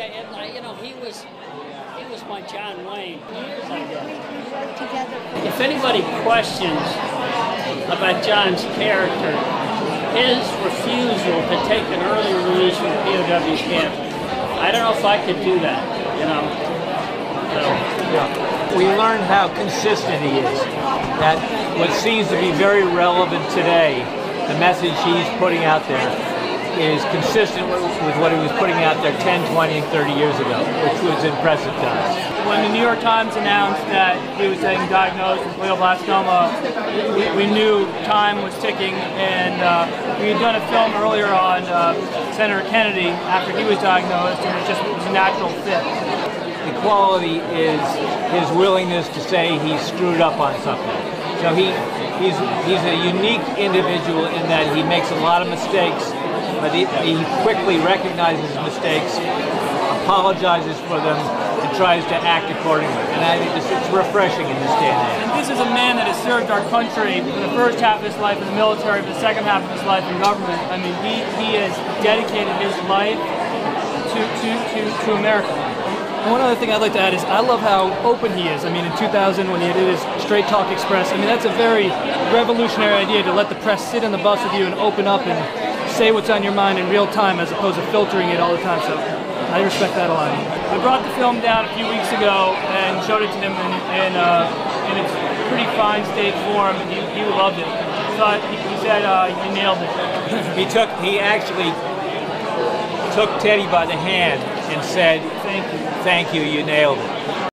Yeah, and like, you know, he was he was my John Wayne. If anybody questions about John's character, his refusal to take an early release from POW camp, I don't know if I could do that. You know. So, Yeah. We learned how consistent he is. That what seems to be very relevant today, the message he's putting out there, is consistent with what he was putting out there 10, 20, and 30 years ago, which was impressive to us. When the New York Times announced that he was getting diagnosed with glioblastoma, we, we knew time was ticking, and uh, we had done a film earlier on uh, Senator Kennedy after he was diagnosed, and it just was a natural fit. The quality is his willingness to say he screwed up on something. So he, he's, he's a unique individual in that he makes a lot of mistakes, but he, he quickly recognizes mistakes, apologizes for them, and tries to act accordingly. And I think this, it's refreshing in this day and age. And this is a man that has served our country for the first half of his life in the military, for the second half of his life in government. I mean, he, he has dedicated his life to, to, to, to America. And one other thing I'd like to add is I love how open he is. I mean, in 2000 when he did his Straight Talk Express, I mean, that's a very revolutionary idea to let the press sit on the bus with you and open up and say what's on your mind in real time as opposed to filtering it all the time. So I respect that a lot. I brought the film down a few weeks ago and showed it to him in, in, uh, in its pretty fine state form, and he, he loved it. Thought he, he said uh, you nailed it. He took, he actually took Teddy by the hand and said, Thank you. thank you, you nailed it.